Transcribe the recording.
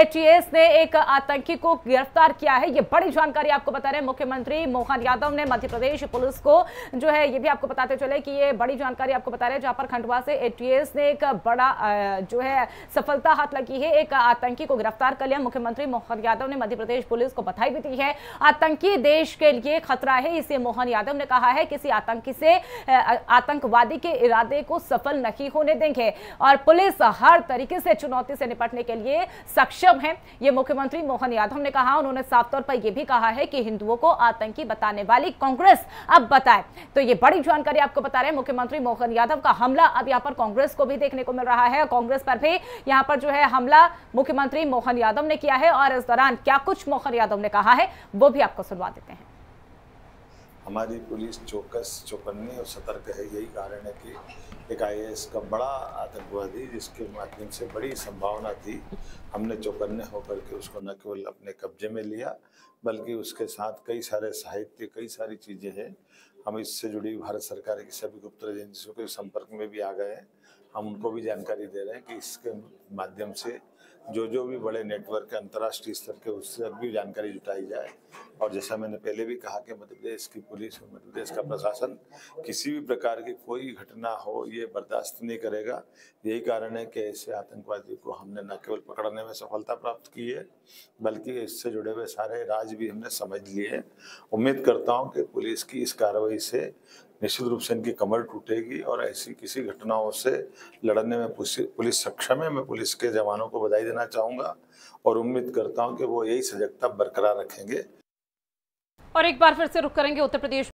ATS ने एक आतंकी को गिरफ़्तार किया है। ये बड़ी जानकारी आपको बता रहे हैं मुख्यमंत्री मोहन यादव ने। मध्य प्रदेश पुलिस को जो है, ये भी आपको बताते चले कि ये बड़ी जानकारी आपको बता रहे हैं, जहाँ पर खंडवा से एटीएस ने एक बड़ा जो है, सफलता हाथ लगी है। एक आतंकी को गिरफ़्तार कर लिया। मुख्यमंत्री मोहन यादव ने मध्य प्रदेश पुलिस को बधाई भी दी है। आतंकी देश के लिए खतरा है, इसे मोहन यादव ने कहा है। किसी आतंकी से आतंकवादी के इरादे को सफल नहीं होने देंगे। और पुलिस हर तरीके से चुनौती से निपटने के लिए सक्षम सक्षम है। ये मुख्यमंत्री मोहन यादव ने कहा, उन्होंने साफ़ तौर पर यह भी कहा है कि हिंदुओं को आतंकी बताने वाली कांग्रेस अब बताए। तो ये बड़ी जानकारी आपको बता रहे हैं, मुख्यमंत्री मोहन यादव का हमला अब यहाँ पर कांग्रेस को भी देखने को मिल रहा है। कांग्रेस पर भी यहाँ पर जो है हमला मुख्यमंत्री मोहन यादव ने किया है और इस दौरान क्या कुछ मोहन यादव ने कहा है, वो भी आपको सुनवा देते हैं। हमारी पुलिस चौकस चौकन्नी और सतर्क है। यही कारण है कि एक आईएएस का बड़ा आतंकवादी, जिसके माध्यम से बड़ी संभावना थी, हमने चौकन्ने होकर के उसको न केवल अपने कब्जे में लिया, बल्कि उसके साथ कई सारे साहित्य, कई सारी चीज़ें हैं। हम इससे जुड़ी भारत सरकार की सभी गुप्त एजेंसियों के संपर्क में भी आ गए हैं। हम उनको भी जानकारी दे रहे हैं कि इसके माध्यम से जो जो भी बड़े नेटवर्क है, अंतर्राष्ट्रीय स्तर के, उससे भी जानकारी जुटाई जाए। और जैसा मैंने पहले भी कहा कि मध्य प्रदेश की पुलिस और मध्य प्रदेश का प्रशासन किसी भी प्रकार की कोई घटना हो, ये बर्दाश्त नहीं करेगा। यही कारण है कि ऐसे आतंकवादी को हमने न केवल पकड़ने में सफलता प्राप्त की है, बल्कि इससे जुड़े हुए सारे राज भी हमने समझ लिए उम्मीद करता हूँ कि पुलिस की इस कार्रवाई से निश्चित रूप से इनकी कमर टूटेगी और ऐसी किसी घटनाओं से लड़ने में पुलिस सक्षम है। मैं पुलिस के जवानों को बधाई देना चाहूँगा और उम्मीद करता हूँ कि वो यही सजगता बरकरार रखेंगे। और एक बार फिर से रुक करेंगे उत्तर प्रदेश।